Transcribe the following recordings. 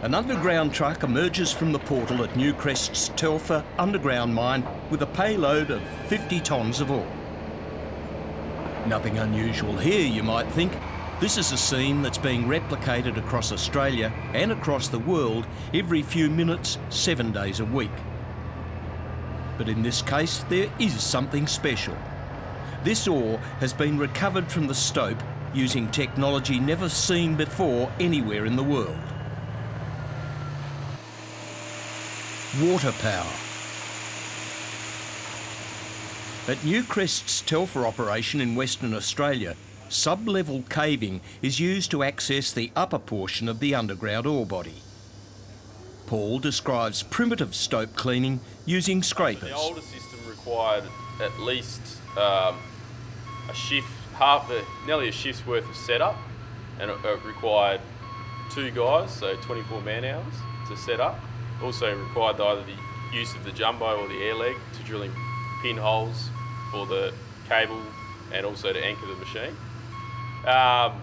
An underground truck emerges from the portal at Newcrest's Telfer underground mine with a payload of 50 tonnes of ore. Nothing unusual here, you might think. This is a scene that's being replicated across Australia and across the world every few minutes, seven days a week. But in this case, there is something special. This ore has been recovered from the stope using technology never seen before anywhere in the world. Water power. At Newcrest's Telfer operation in Western Australia, sub-level caving is used to access the upper portion of the underground ore body. Paul describes primitive stope cleaning using scrapers. The older system required at least um, a shift, half the, nearly a shift's worth of setup, and it, it required two guys, so 24 man hours to set up. Also required either the use of the jumbo or the air leg to drilling pinholes for the cable and also to anchor the machine. Um,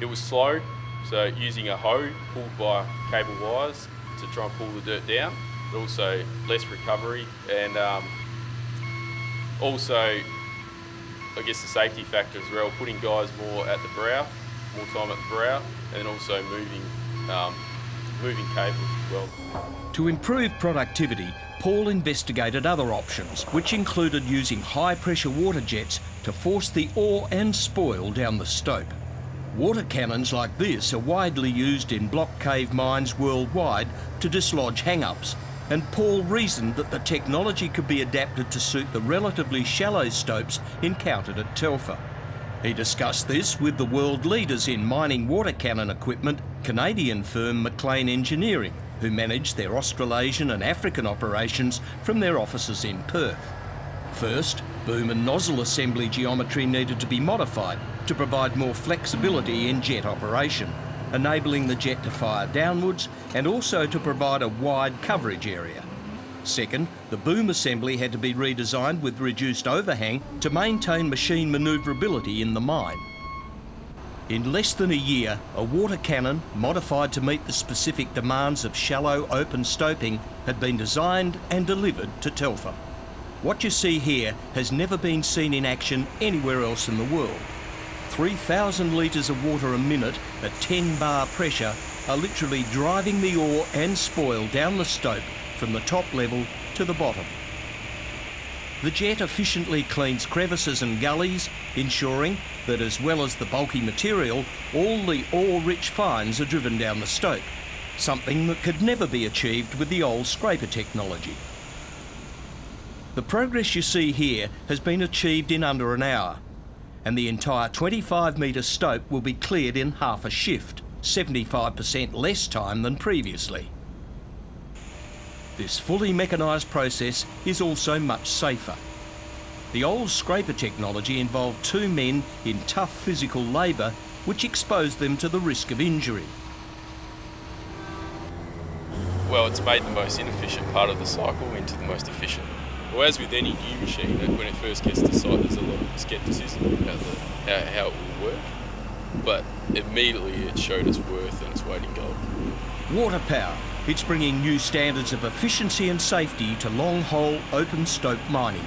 it was slow, so using a hoe pulled by cable wires to try and pull the dirt down, but also less recovery and um, also, I guess the safety factor as well, putting guys more at the brow, more time at the brow, and also moving, um, moving cables as well. To improve productivity, Paul investigated other options, which included using high pressure water jets to force the ore and spoil down the stope. Water cannons like this are widely used in block cave mines worldwide to dislodge hang-ups, and Paul reasoned that the technology could be adapted to suit the relatively shallow stopes encountered at Telfer. He discussed this with the world leaders in mining water cannon equipment, Canadian firm MacLean Engineering, who manage their Australasian and African operations from their offices in Perth. First, boom and nozzle assembly geometry needed to be modified to provide more flexibility in jet operation, enabling the jet to fire downwards and also to provide a wide coverage area. Second, the boom assembly had to be redesigned with reduced overhang to maintain machine manoeuvrability in the mine. In less than a year, a water cannon, modified to meet the specific demands of shallow open stoping, had been designed and delivered to Telfer. What you see here has never been seen in action anywhere else in the world. 3,000 litres of water a minute at 10 bar pressure are literally driving the ore and spoil down the stope from the top level to the bottom. The jet efficiently cleans crevices and gullies, ensuring that as well as the bulky material, all the ore-rich fines are driven down the stope, something that could never be achieved with the old scraper technology. The progress you see here has been achieved in under an hour, and the entire 25 metre stope will be cleared in half a shift, 75% less time than previously. This fully mechanised process is also much safer. The old scraper technology involved two men in tough physical labour which exposed them to the risk of injury. Well, it's made the most inefficient part of the cycle into the most efficient. Well, as with any new machine, when it first gets to site, there's a lot of scepticism about the, how, how it will work. But immediately it showed its worth and its weight in gold. Water power it's bringing new standards of efficiency and safety to long hole open stope mining.